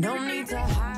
No need to hide.